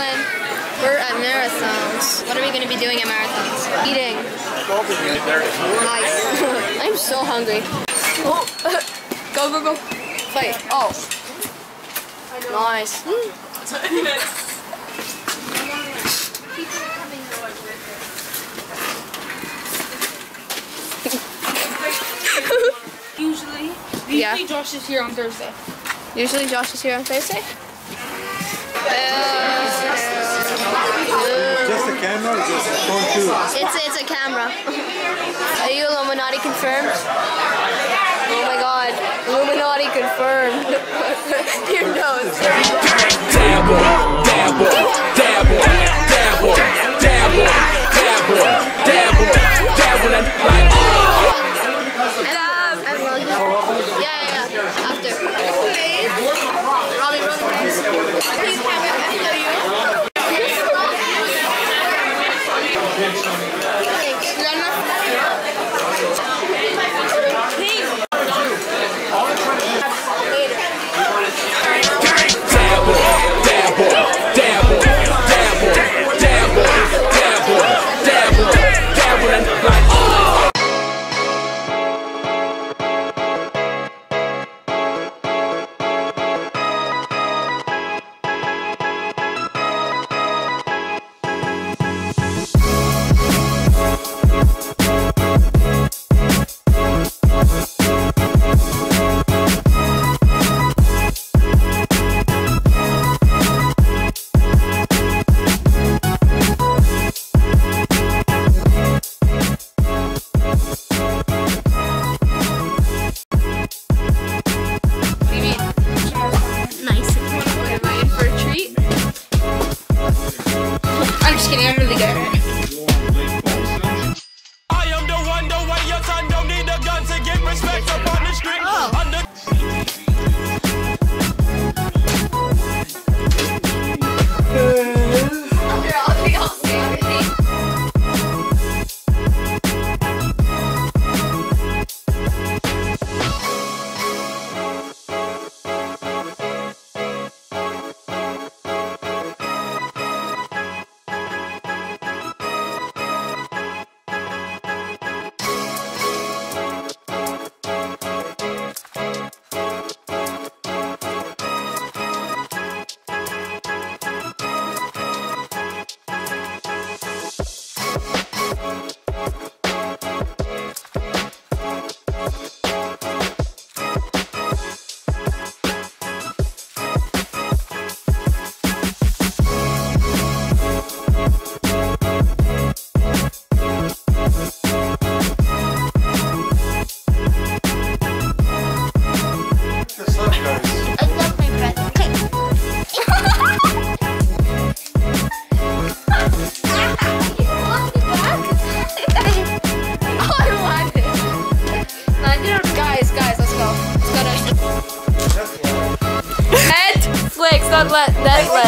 at marathons. What are we going to be doing at marathons? Eating. Nice. I'm so hungry. Oh. go, go, go. Fight. Oh. Nice. Usually, Yeah. usually Josh is here on Thursday. Usually Josh is here on Thursday. Just It's it's a camera. Are you Illuminati confirmed? Oh my god. Illuminati confirmed. Your nose. Just kidding. what? That's what.